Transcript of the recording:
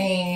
and